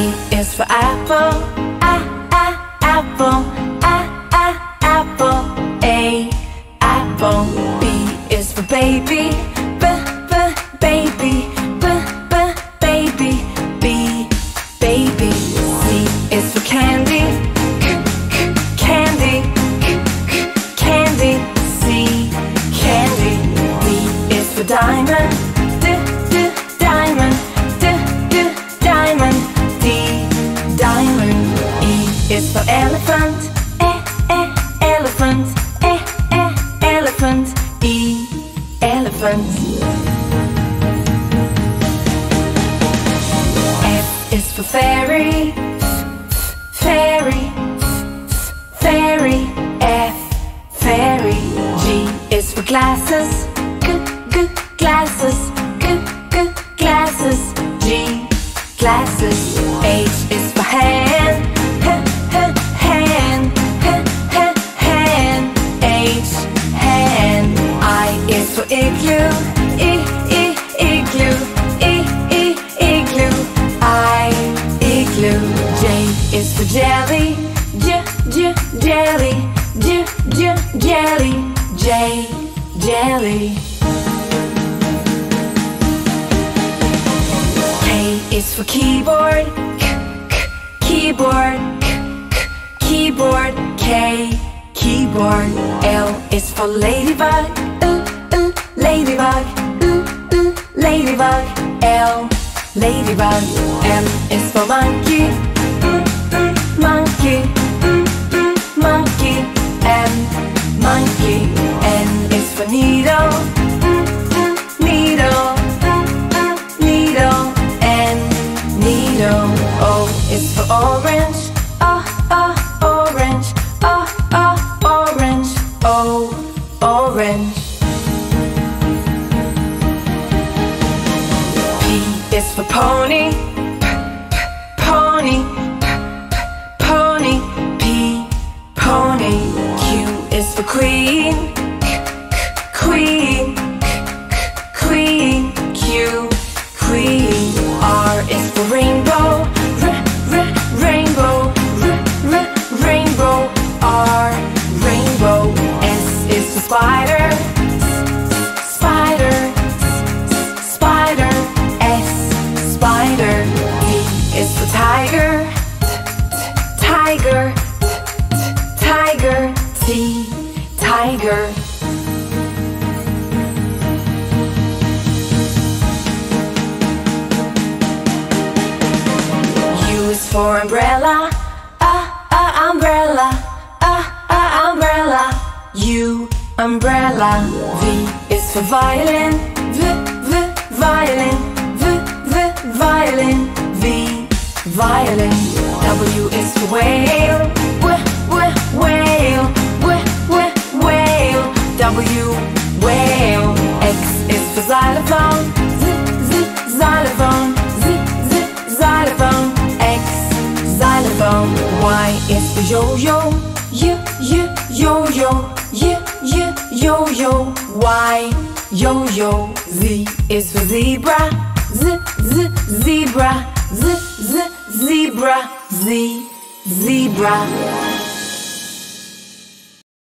A is for apple, a a apple, a a apple. A apple. B is for baby, elephant, e e elephant, e e elephant. E elephant. F is for fairy, fairy, fairy. F fairy. G is for glasses, g g glasses, g g glasses. G glasses. H jelly, j j jelly. J jelly. K is for keyboard, k k keyboard, k k keyboard. K keyboard. L is for ladybug, ooh ooh ladybug, ooh ooh ladybug. L ladybug. M is for monkey, mm, mm, monkey, needle, needle, needle. N needle. O is for orange, oh oh orange, oh oh orange. O orange. P is for pony, p p pony, for umbrella, ah ah umbrella, ah ah umbrella. U umbrella. V is for violin, v v violin, v v violin. V violin. W is for whale, w w whale, w w whale. W whale. Y is for yo-yo, y y yo-yo, y y yo-yo. Y yo-yo. Z is for zebra, z z zebra, z z zebra, z zebra.